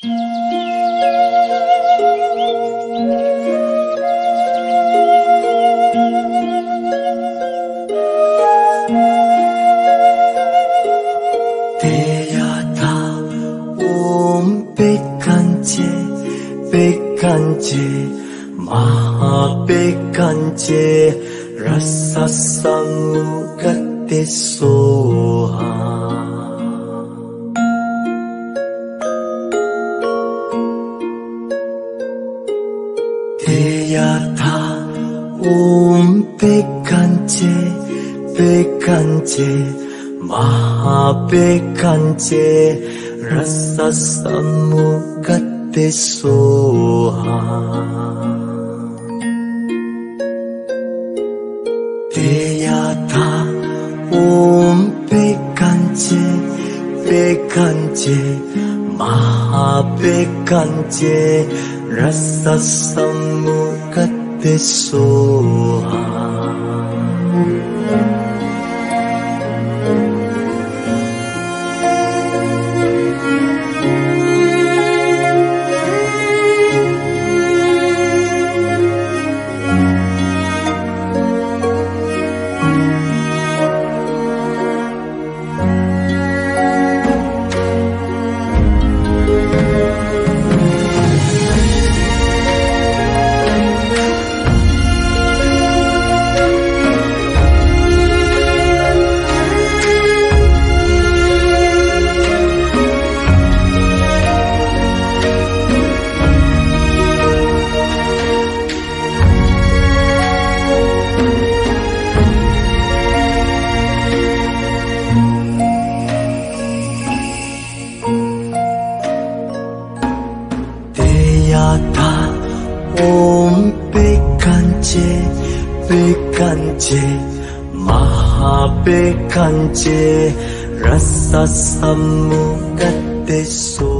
贝呀达，嗡贝堪杰，贝堪杰，玛哈贝堪杰，拉萨萨木格德苏哈。Kanche mahape kanche rasa samugate soha Teyatha om pe kanche pe kanche mahape kanche rasa samugate te ラスタさん向かってそう。Rasa samukate soha kanche rasa samugate so